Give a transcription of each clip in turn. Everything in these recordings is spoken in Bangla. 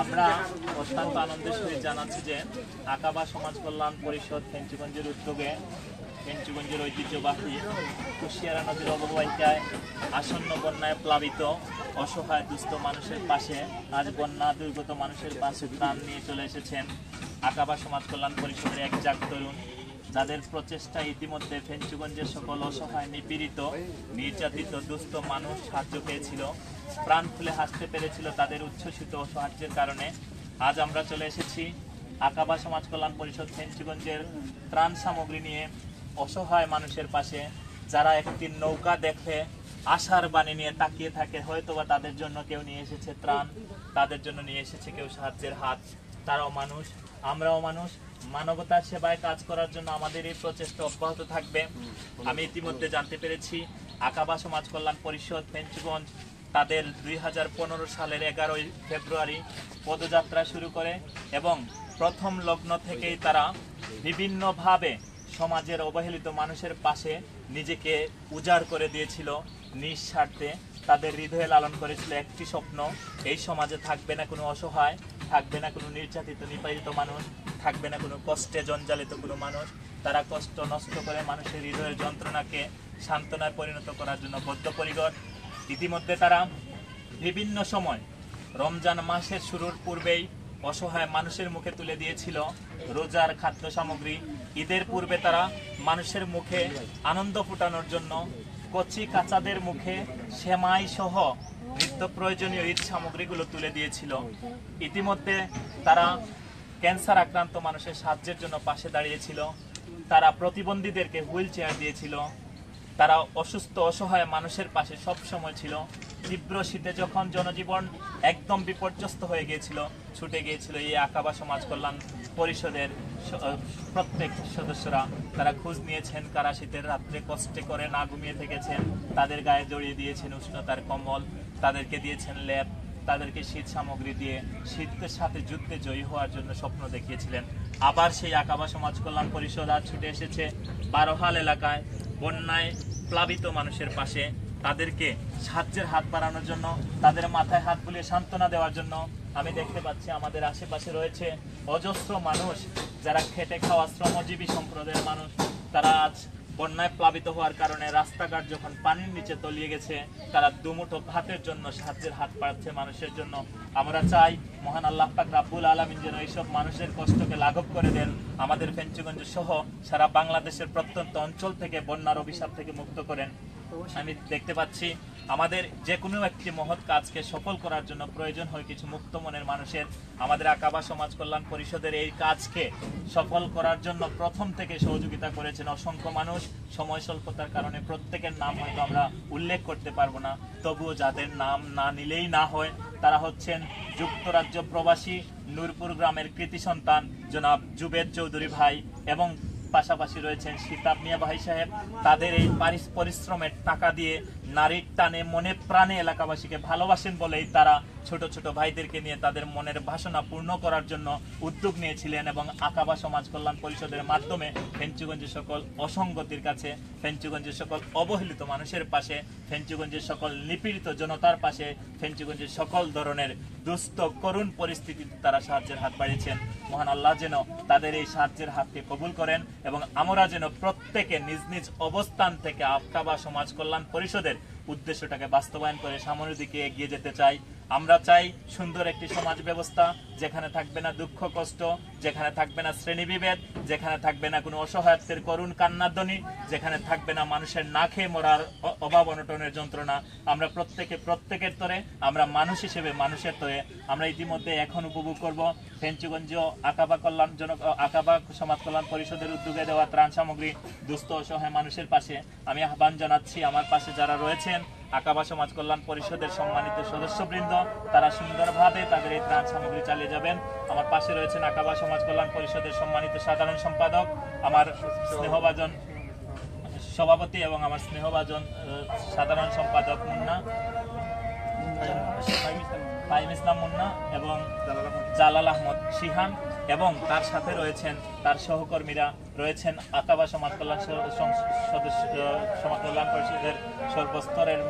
আমরা অত্যন্ত আনন্দের সহিত জানাচ্ছি যে আকাবা সমাজ কল্যাণ পরিষদ ফেঞ্চুগঞ্জের উদ্যোগে ফেঞ্চুগঞ্জের ঐতিহ্যবাহী কুশিয়ারা নদীর অববাহিকায় আসন্ন বন্যায় প্লাবিত অসহায় দুস্থ মানুষের পাশে আজ বন্যা দুর্গত মানুষের পাশে প্রাণ নিয়ে চলে এসেছেন আকাবা সমাজ কল্যাণ পরিষদের এক জাগ তরুণ। যাদের প্রচেষ্টা ইতিমধ্যে ফেঞ্চুগঞ্জের সকল অসহায়, নিপীড়িত, নির্যাতিত, দুস্থ মানুষ সাহায্য পেয়েছিল। প্রাণ খুলে হাসতে পেরেছিল তাদের উচ্ছ্বসিত সাহায্যের কারণে। আজ আমরা চলে এসেছি আকাবা সমাজ কল্যাণ পরিষদ ফেঞ্চুগঞ্জের ত্রাণ সামগ্রী নিয়ে অসহায় মানুষের পাশে যারা একটি নৌকা দেখে আশার বাণী নিয়ে তাকিয়ে থাকে, হয়তোবা তাদের জন্য কেউ নিয়ে এসেছে ত্রাণ, তাদের জন্য নিয়ে এসেছে কেউ সাহায্যের হাত। তারাও মানুষ, আমরাও মানুষ। মানবতার সেবায় কাজ করার জন্য আমাদের এই প্রচেষ্টা অব্যাহত থাকবে। আমি ইতিমধ্যে জানতে পেরেছি, আকাবা সমাজ কল্যাণ পরিষদ পেঞ্চগঞ্জ তাদের দুই হাজার পনেরো সালের এগারোই ফেব্রুয়ারি পদযাত্রা শুরু করে এবং প্রথম লগ্ন থেকেই তারা বিভিন্নভাবে সমাজের অবহেলিত মানুষের পাশে নিজেকে উজাড় করে দিয়েছিল, নিঃস্বার্থে তাদের হৃদয়ে লালন করেছিল একটি স্বপ্ন, এই সমাজে থাকবে না কোনো অসহায়, থাকবে না কোনো নির্যাতিত নিপালিত মানুষ, থাকবে না কোনো কষ্টে জঞ্জালিত কোনো মানুষ। তারা কষ্ট নষ্ট করে মানুষের হৃদয়ের যন্ত্রণাকে সান্ত্বনায় পরিণত করার জন্য বদ্ধপরিকর ইতিমধ্যে তারা বিভিন্ন সময় রমজান মাসের শুরুর পূর্বেই অসহায় মানুষের মুখে তুলে দিয়েছিল রোজার খাদ্য সামগ্রী। ঈদের পূর্বে তারা মানুষের মুখে আনন্দ ফুটানোর জন্য কচি কাচাদের মুখে সেমাই সহ নিত্য প্রয়োজনীয় ঈদ সামগ্রীগুলো তুলে দিয়েছিল। ইতিমধ্যে তারা ক্যান্সার আক্রান্ত মানুষের সাহায্যের জন্য পাশে দাঁড়িয়েছিল। তারা প্রতিবন্ধীদেরকে হুইল চেয়ার দিয়েছিল। তারা অসুস্থ, অসহায় মানুষের পাশে সব সময় ছিল। তীব্র শীতে যখন জনজীবন একদম বিপর্যস্ত হয়ে গিয়েছিল, ছুটে গিয়েছিল এই আকাবা সমাজ কল্যাণ পরিষদের প্রত্যেক সদস্যরা। তারা খোঁজ নিয়েছেন কারা শীতের রাত্রে কষ্টে করে না ঘুমিয়ে থেকেছেন। তাদের গায়ে জড়িয়ে দিয়েছেন উষ্ণতার কম্বল, তাদেরকে দিয়েছেন ল্যাব, তাদেরকে শীত সামগ্রী দিয়ে শীতের সাথে যুদ্ধে জয়ী হওয়ার জন্য স্বপ্ন দেখিয়েছিলেন। আবার সেই আকাবা সমাজ কল্যাণ পরিষদ আজ ছুটে এসেছে বারোহাল এলাকায়। বন্যায় প্লাবিত মানুষের পাশে তাদেরকে সাহায্যের হাত বাড়ানোর জন্য, তাদের মাথায় হাত বুলিয়ে সান্ত্বনা দেওয়ার জন্য আমি দেখতে পাচ্ছি আমাদের আশেপাশে রয়েছে অজস্র মানুষ, যারা খেটে খাওয়া শ্রমজীবী সম্প্রদায়ের মানুষ। তারা আজ বন্যায় প্লাবিত হওয়ার কারণে রাস্তাঘাট যখন পানির নিচে তলিয়ে গেছে, তারা দুমুঠো ভাতের জন্য সাহায্যের হাত পাচ্ছে মানুষের জন্য। আমরা চাই মহান আল্লাহ পাক রাব্বুল আলমিন যেন এইসব মানুষের কষ্টকে লাঘব করে দেন। আমাদের ফেঞ্চুগঞ্জ সহ সারা বাংলাদেশের প্রত্যন্ত অঞ্চল থেকে বন্যার অভিশাপ থেকে মুক্ত করেন। আমি দেখতে পাচ্ছি, আমাদের যে কোনো একটি মহৎ কাজকে সফল করার জন্য প্রয়োজন হয় কিছু মুক্ত মনের মানুষের। আমাদের আকাবা সমাজ কল্যাণ পরিষদের এই কাজকে সফল করার জন্য প্রথম থেকে সহযোগিতা করেছেন অসংখ্য মানুষ। সময় স্বল্পতার কারণে প্রত্যেকের নাম হয়তো আমরা উল্লেখ করতে পারব না। তবুও যাদের নাম না নিলেই না হয়, তারা হচ্ছেন যুক্তরাজ্য প্রবাসী নূরপুর গ্রামের কৃতি সন্তান জনাব জুবেদ চৌধুরী ভাই এবং পাশাপাশি রয়েছেন সীতাব মিয়া ভাই সাহেব। তাদের এই পরিশ্রমের টাকা দিয়ে নারীর টানে, মনে প্রাণে এলাকাবাসীকে ভালোবাসেন বলেই তারা ছোট ছোট ভাইদেরকে নিয়ে তাদের মনের বাসনা পূর্ণ করার জন্য উদ্যোগ নিয়েছিলেন এবং আকাবা সমাজ কল্যাণ পরিষদের মাধ্যমে ফেঞ্চুগঞ্জের সকল অসঙ্গতির কাছে, ফেঞ্চুগঞ্জের সকল অবহেলিত মানুষের পাশে, ফেঞ্চুগঞ্জের সকল নিপীড়িত জনতার পাশে, ফেঞ্চুগঞ্জের সকল ধরনের দুস্থ করুণ পরিস্থিতিতে তারা সাহায্যের হাত বাড়িয়েছেন। মহান আল্লাহ যেন তাদের এই সাহায্যের হাতকে কবুল করেন এবং আমরা যেন প্রত্যেকে নিজ নিজ অবস্থান থেকে আফকাবা সমাজ কল্যাণ পরিষদের উদ্দেশ্যটাকে বাস্তবায়ন করে সামনের দিকে এগিয়ে যেতে চাই। আমরা চাই সুন্দর একটি সমাজ ব্যবস্থা যেখানে থাকবে না দুঃখ, কষ্ট যেখানে থাকবে না শ্রেণীবিভেদ যেখানে থাকবে না কোনো অসহায়ত্বের করুণ কান্নাধ্বনি, যেখানে থাকবে না মানুষের না খেয়ে মরার অভাব অনটনের যন্ত্রণা। আমরা প্রত্যেকে প্রত্যেকের তরে, আমরা মানুষ হিসেবে মানুষের তরে, আমরা ইতিমধ্যে এখন উপভোগ করব ফেঞ্চুগঞ্জ আকাবা কল্যাণ জন আকাবা সমাজ কল্যাণ পরিষদের উদ্যোগে দেওয়া ত্রাণ সামগ্রী দুস্থ অসহায় মানুষের পাশে। আমি আহ্বান জানাচ্ছি আমার পাশে যারা রয়েছেন, আকাবা সমাজ কল্যাণ পরিষদের সম্মানিত সদস্যবৃন্দ, তারা সুন্দরভাবে তাদের এই ত্রাণ সামগ্রী চালিয়ে যাবেন। আমার পাশে রয়েছেন আকাবা সমাজ সমাজ কল্যাণ পরিষদের সম্মানিত সাধারণ সম্পাদক, আমার স্নেহভাজন সভাপতি এবং আমার স্নেহভাজন সাধারণ সম্পাদক মুন্না ফাইম ইসলাম মুন্না এবং জালাল আহমদ শিহান এবং তার সাথে রয়েছেন, তার সহকর্মীরা রয়েছেন আকাবা সমাজ কল্যাণ সদস্য সমাজ কল্যাণ পরিষদের সর্বস্তরের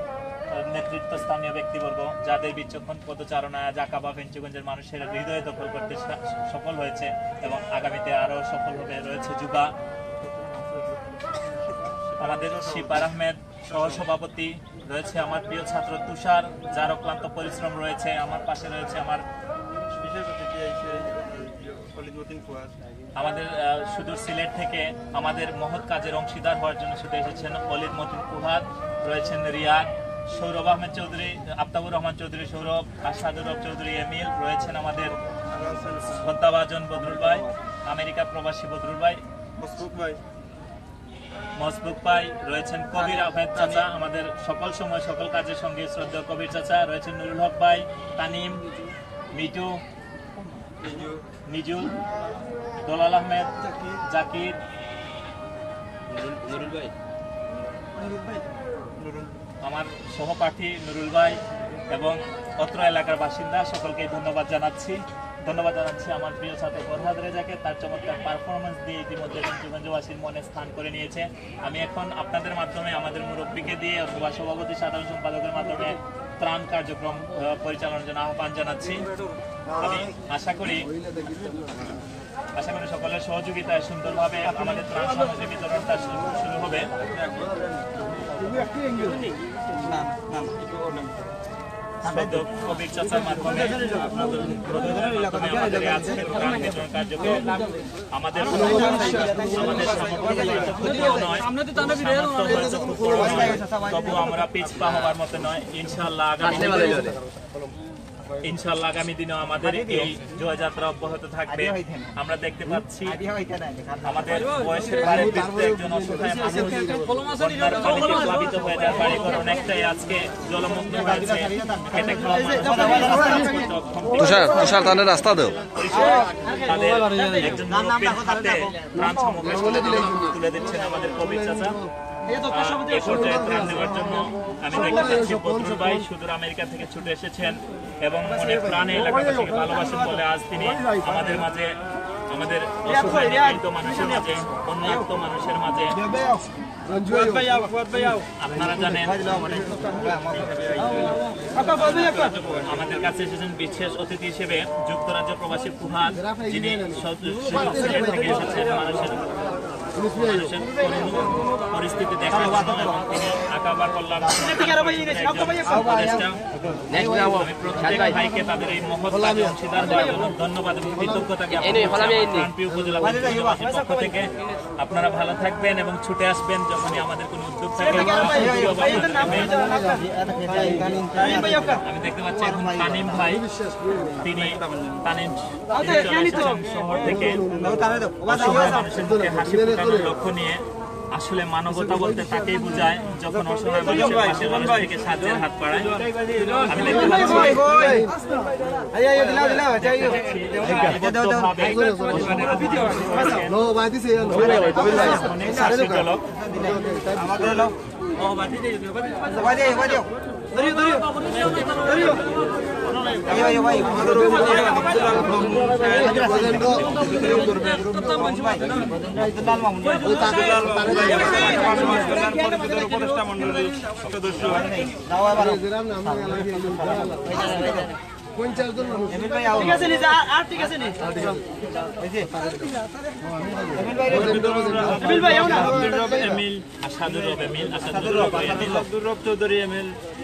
আহ, নেতৃত্ব স্থানীয় ব্যক্তিবর্গ যাদের বিচক্ষণ পদচারণায় আজ আকাবা পেঞ্চগঞ্জের মানুষের হৃদয় দখল করতে সফল হয়েছে এবং আগামীতে আরও সফল হবে রয়েছে যুবা। আমাদের শিপার আহমেদ সহসভাপতি রয়েছে আমার প্রিয় ছাত্র তুষার যার অক্লান্ত পরিশ্রম রয়েছে আমার পাশে রয়েছে আমার আমাদের সুদূর সিলেট থেকে আমাদের মহৎ কাজের অংশীদার হওয়ার জন্য ছুটে এসেছেন অলিদ মতিন কুহাদ রয়েছেন রিয়াদ সৌরভ আহমেদ চৌধুরী আফতাবুর রহমান চৌধুরী সৌরভ আসাদুর রব চৌধুরী এমিল রয়েছেন আমাদের শ্রদ্ধাভাজন বদরুল ভাই আমেরিকা প্রবাসী বদরুল ভাই। মসবুক ভাই। মজবুক ভাই রয়েছেন কবির আহমেদ চাচা আমাদের সকল সময় সকল কাজের সঙ্গে শ্রদ্ধেয় কবির চাচা রয়েছেন নুরুল হক ভাই তানিম মিটু নিজুল দোলাল আহমেদ জাকির। নুরুল আমার সহপাঠী নুরুল ভাই এবং অত্র এলাকার বাসিন্দা, সকলকে ধন্যবাদ জানাচ্ছি। ধন্যবাদ জানাচ্ছি আমার প্রিয় ছাত্র ফরহাদ রেজাকে। তার চমৎকার পারফরমেন্স দিয়ে ইতিমধ্যে পঞ্চগঞ্জবাসীর মনে স্থান করে নিয়েছে। আমি এখন আপনাদের মাধ্যমে, আমাদের মুরব্বীকে দিয়ে অথবা সভাপতি, সাধারণ সম্পাদকের মাধ্যমে ত্রাণ কার্যক্রম পরিচালনার জন্য আহ্বান জানাচ্ছি। আমি আশা করি আশা করি সকলের সহযোগিতায় সুন্দরভাবে আমাদের ত্রাণ সামগ্রী বিতরণটা শুরু হবে। তবু আমরা পিছপা হওয়ার মতো নয়। ইনশাল্লাহ আগামী দিনে ইনশাআল্লাহ আগামী দিনেও আমাদের এই জয়যাত্রা অব্যাহত থাকবে আমরা দেখতে পাচ্ছি আমাদের বয়সের ভারে বৃদ্ধ একজন অসহায় মানুষ বন্যার পানিতে প্লাবিত হয়ে যাওয়ার বাড়িঘর অনেকটাই আজকে জলমগ্ন হয়েছে খেটে খাওয়া মানুষ তুষার তুষার তাহলে রাস্তা দাও তাদের একজন মুরব্বীর হাতে ত্রাণ সামগ্রী তুলে দিচ্ছেন আমাদের কবির চাচা এই পর্যায়ে ত্রাণ দেওয়ার জন্য আমি দেখতে পাচ্ছি বদরুল ভাই সুদূর আমেরিকা থেকে ছুটে এসেছেন এবং মনে প্রাণে এলাকাবাসীকে ভালোবাসেন বলে আজ তিনি আমাদের মাঝে আমাদের অসহায় মানুষের মাঝে মানুষের মাঝে আপনারা জানেন আমাদের কাছে এসেছেন বিশেষ অতিথি হিসেবে যুক্তরাজ্য প্রবাসী কুহান যিনি থেকে এসেছেন মানুষের পরিস্থিতি দেখার জন্য এবং তিনি আকাবার কল্যাণ প্রত্যেক ভাইকে তাদের এই মহৎ কাজে অংশীদার ধন্যবাদ এবং কৃতজ্ঞতা উপজেলা পক্ষ থেকে আপনারা ভালো থাকবেন এবং ছুটে আসবেন যখনই আমাদের কোনো উদ্যোগ থাকে আমি দেখতে পাচ্ছি এখন তানিম ভাই তিনি তানিম শহর থেকে অসহায় মানুষের হাসি ফোটানোর লক্ষ্য নিয়ে আসলে মানবতা বলতে তাকেই বোঝায় যখন অসহায় মানুষের পাশে মানুষ থেকে সাহায্যের হাত বাড়ায়। আমি দেখতে পাচ্ছি অনেক হাস্যজনক। উপদেষ্টা মন্ডলীর সদস্য এমিল আসাদুর রবে মিল আসাদুর রবে মিল। আব্দুর রব চৌধুরী এমিল ওহিদ মতিন ওহিদ মতিন রিয়াজ সিলেট থেকে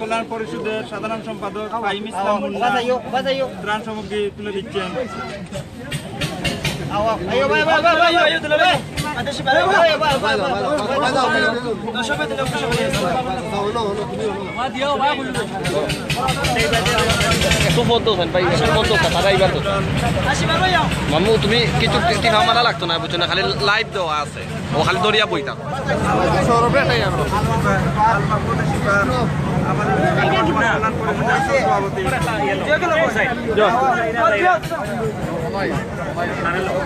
কল্যাণ পরিষদের সাধারণ সম্পাদক ফাহিম ইসলাম মুন্না ত্রাণ সামগ্রী তুলে দিচ্ছেন মামু তুমি কিছু টিহা মারা লাগতো না বুঝছ না খালি লাইভ দেওয়া আছে ও খালি দরিয়া বইতাম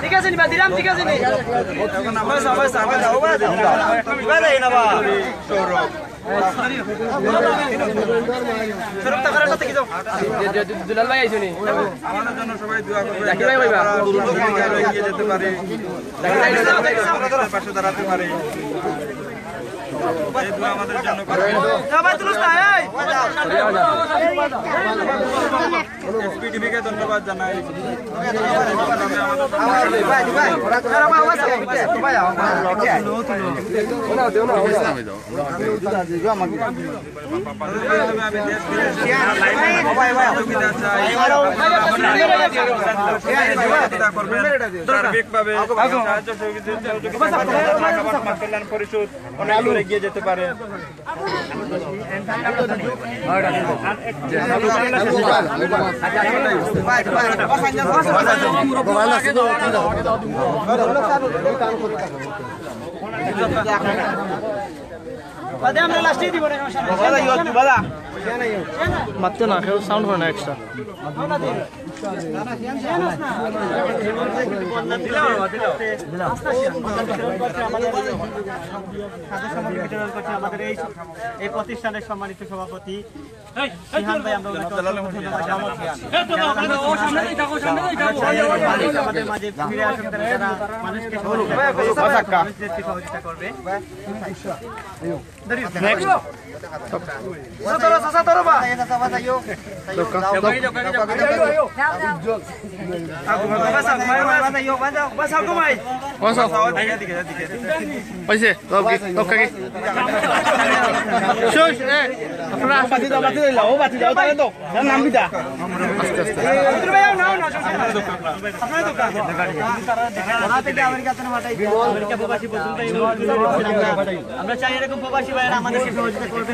ঠিক আছে নিবা দিলাম ঠিক আছে নি। দুলাল ভাই আমাদের জন্য সবাই দোয়া করবে জাকির ভাই ভাইবা। আমরা এগিয়ে যেতে পারি পাশে দাঁড়াতে পারি। এই দোয়া আমাদের জন্য এসপিটিভিকে ধন্যবাদ। জানাই সাহায্য সহযোগিতা পরিষদ অনেক দূর এগিয়ে যেতে পারে আমরা লাস্টে দিব না না কেউ সাউন্ড করে না এক্সট্রা আমাদের এই প্রতিষ্ঠানের সম্মানিত সভাপতি সিহান ভাই আমরা ওনাকে আমাদের মাঝে ফিরে আসুন মানুষকে সহযোগিতা করবে, মানুষদেরকে সহযোগিতা করবে পাইছে রব কি রব কাকি শুশ এ আপনারা বাতি দাও বাতি দাও ও বাতি দাও তাহলে তো নাম বিদা আস্তে আস্তে আমেরিকা প্রবাসী পর্যন্ত এই মুহূর্তে আমরা- আমরা চাই এরকম প্রবাসী ভাইয়েরা আমাদেরকে সহযোগিতা করবেন এবং আমাদের এই ফিলিপিনের আশা এবং প্রত্যাশা করছি আমাদের সাথে রয়েছেন আমাদের ওয়ানুল্লাহ ভাই তো তোমার লগে অসরব কুশা দত্ত সাহেব আমাদের মাঝে এই মুহূর্তে ক্যাশিয়ার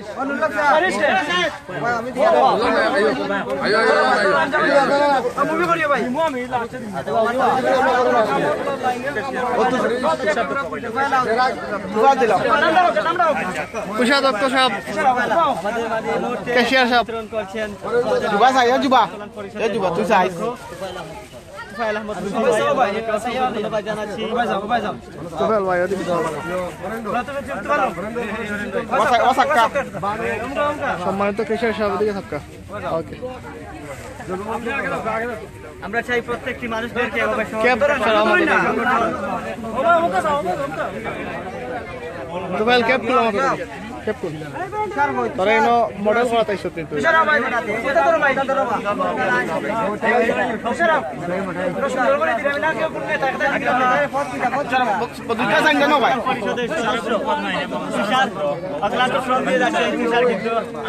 এ যুবা তুই চাই তুফাইল আহমদ মুসলিম ভাইকে অসংখ্য ধন্যবাদ জানাচ্ছি তোফেল ভাই ওদিকে দাও অসাক্কা সম্মানিত কেশিয়ার সাহেব ওদিকে থাকা ওকে আমরা চাই প্রত্যেকটি মানুষদেরকে এভাবে ক্যাপ ছাড়া আমাদের তোফেল ক্যাপ তুলো আমাকে ক্যাপ তুল তোরা এনো মডেল করা তাই সত্যি তুই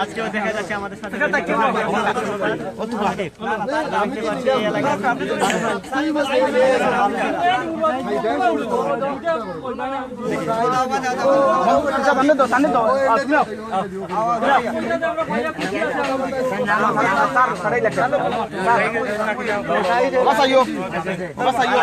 আজকেও দেখা যাচ্ছে আমাদের সাথে সামনে তো সামনে তো। Basa hiyo. Basa hiyo.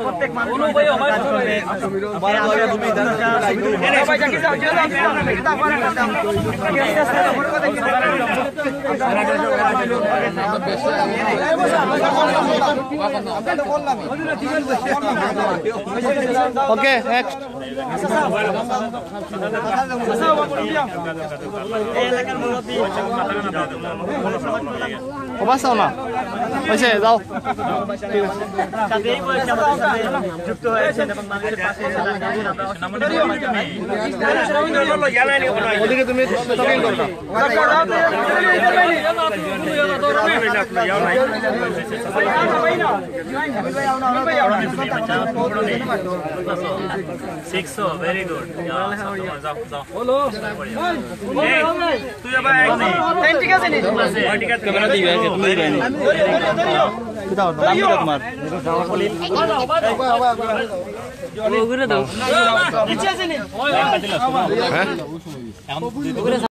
প্রত্যেক মানুষের কাজ করবে ওকে নেক্সট এলাকার মুরব্বী বাঁচাও না হয়েছে যাও সাথে এই বয়সে আমাদের সাথে যুক্ত হয়েছেন এবং মানুষের পাশে এসে দাঁড়িয়েছেন আমরা ওদিকে তুমি টকিং করবা শিখছো ভেরি গুড যাও যাও যাও তুই আবার ঠিক আছে নি ক্যামেরা দিবে তুমি দিবে নিচে আছে নি হ্যাঁ